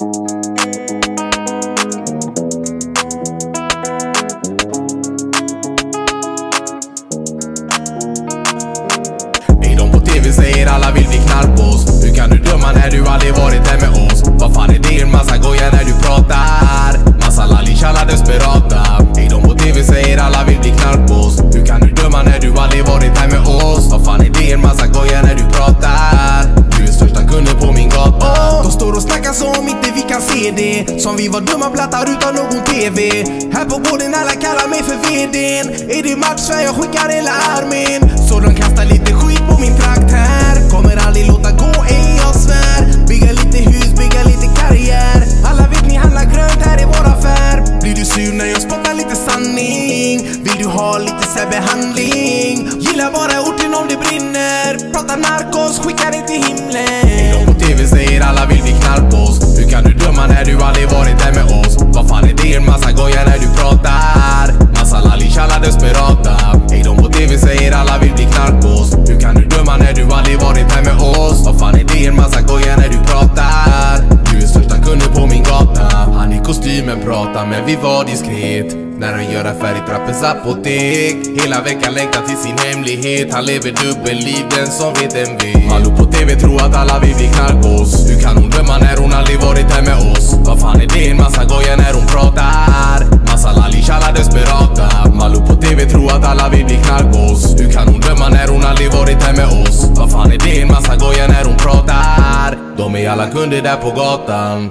Hej de på TV säger alla vill bli knarkboss Hur kan du döma när du aldrig CD Som vi var dumma blattar utan någon TV Här på gården alla kallar mig för VDn Är det match så jag skickar hela armén Så de kastar lite skit på min trakt här. Kommer aldrig låta gå, ej jag svär. Bygga lite hus, bygga lite karriär. Alla vet ni handlar grönt här i vår affär. Blir du sur när jag spottar lite sanning? Vill du ha lite särbehandling? Gillar bara orten om det brinner säger alla vill bli knarkboss. Hur kan du döma när du aldrig varit här med oss? Vad fan är det en massa goja när du pratar? Du är största kunden på min gata. Han i kostymen pratar men vi var diskret. När han gör affär i trappens apotek. Hela veckan längtar till sin hemlighet. Han lever dubbelliv, den som vet den vet. Hallå på TV tror att alla vill bli knarkboss. De är alla kunder där på gatan.